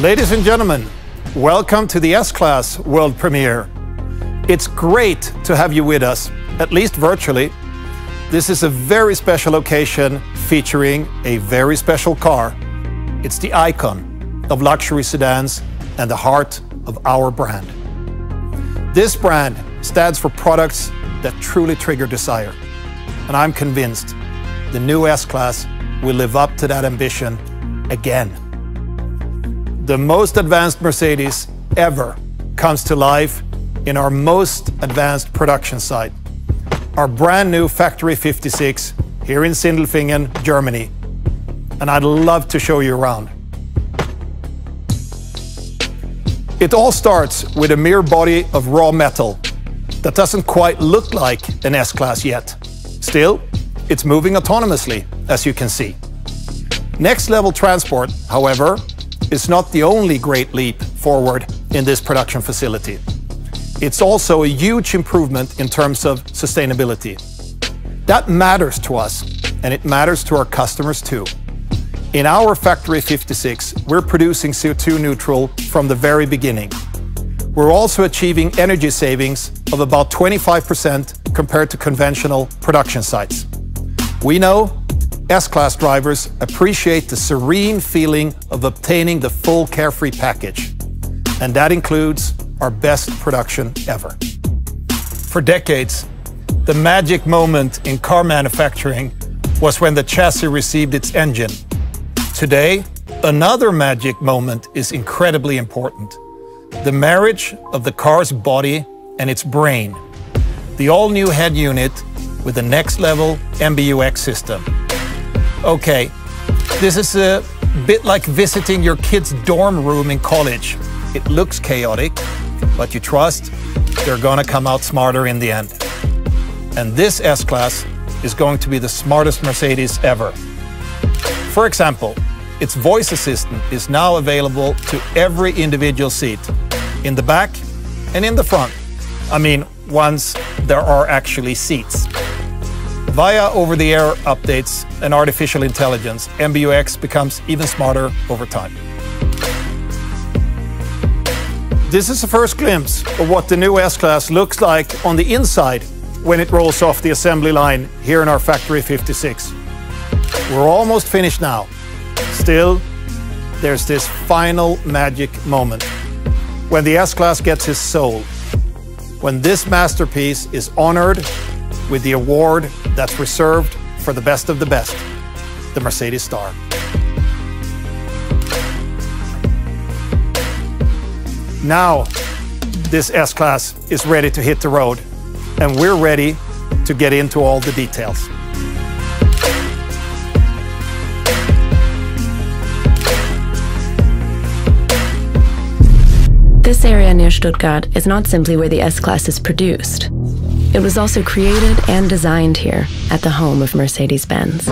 Ladies and gentlemen, welcome to the S-Class world premiere. It's great to have you with us, at least virtually. This is a very special occasion featuring a very special car. It's the icon of luxury sedans and the heart of our brand. This brand stands for products that truly trigger desire. And I'm convinced the new S-Class will live up to that ambition again the most advanced Mercedes ever comes to life in our most advanced production site, our brand new Factory 56 here in Sindelfingen, Germany. And I'd love to show you around. It all starts with a mere body of raw metal that doesn't quite look like an S-Class yet. Still, it's moving autonomously, as you can see. Next level transport, however, is not the only great leap forward in this production facility. It's also a huge improvement in terms of sustainability. That matters to us, and it matters to our customers too. In our Factory 56, we're producing CO2 neutral from the very beginning. We're also achieving energy savings of about 25% compared to conventional production sites. We know S-Class drivers appreciate the serene feeling of obtaining the full carefree package. And that includes our best production ever. For decades, the magic moment in car manufacturing was when the chassis received its engine. Today, another magic moment is incredibly important. The marriage of the car's body and its brain. The all-new head unit with the next level MBUX system. Okay, this is a bit like visiting your kid's dorm room in college. It looks chaotic, but you trust they're gonna come out smarter in the end. And this S-Class is going to be the smartest Mercedes ever. For example, its voice assistant is now available to every individual seat, in the back and in the front. I mean, once there are actually seats. Via over-the-air updates and artificial intelligence, MBUX becomes even smarter over time. This is the first glimpse of what the new S-Class looks like on the inside when it rolls off the assembly line here in our Factory 56. We're almost finished now. Still, there's this final magic moment when the S-Class gets his soul, when this masterpiece is honored with the award that's reserved for the best of the best, the Mercedes Star. Now, this S-Class is ready to hit the road, and we're ready to get into all the details. This area near Stuttgart is not simply where the S-Class is produced. It was also created and designed here at the home of Mercedes-Benz.